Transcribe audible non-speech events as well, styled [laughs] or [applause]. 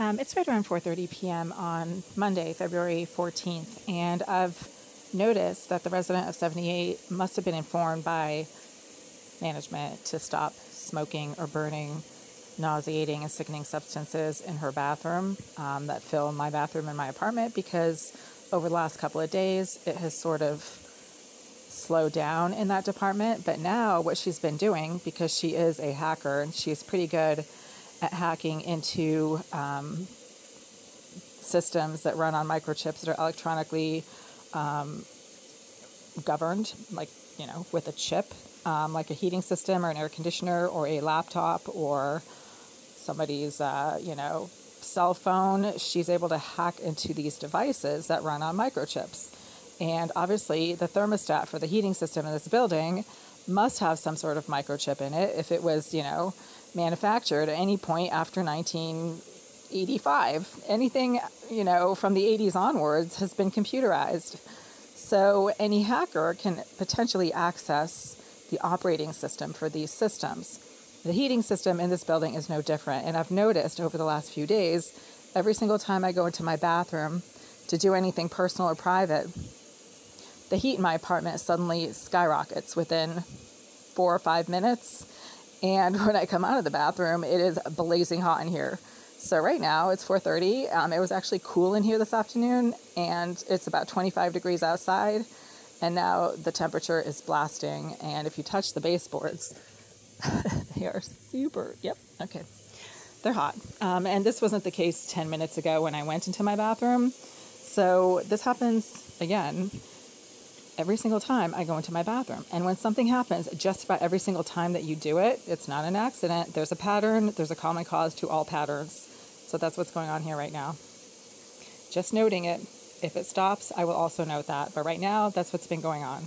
Um, it's right around 4:30 p.m. on Monday, February 14th, and I've noticed that the resident of 78 must have been informed by management to stop smoking or burning nauseating and sickening substances in her bathroom um, that fill my bathroom in my apartment because over the last couple of days it has sort of slowed down in that department. But now, what she's been doing, because she is a hacker and she's pretty good at hacking into um, systems that run on microchips that are electronically um, governed, like, you know, with a chip, um, like a heating system or an air conditioner or a laptop or somebody's, uh, you know, cell phone. She's able to hack into these devices that run on microchips. And obviously, the thermostat for the heating system in this building must have some sort of microchip in it if it was, you know, manufactured at any point after 1985. Anything, you know, from the 80s onwards has been computerized. So any hacker can potentially access the operating system for these systems. The heating system in this building is no different. And I've noticed over the last few days, every single time I go into my bathroom to do anything personal or private, the heat in my apartment suddenly skyrockets within four or five minutes. And [laughs] when I come out of the bathroom, it is blazing hot in here. So right now it's 4:30. Um, it was actually cool in here this afternoon, and it's about 25 degrees outside. And now the temperature is blasting. And if you touch the baseboards, [laughs] they are super. Yep. Okay. They're hot. Um, and this wasn't the case 10 minutes ago when I went into my bathroom. So this happens again every single time I go into my bathroom. And when something happens, just about every single time that you do it, it's not an accident. There's a pattern, there's a common cause to all patterns. So that's what's going on here right now. Just noting it. If it stops, I will also note that. But right now, that's what's been going on.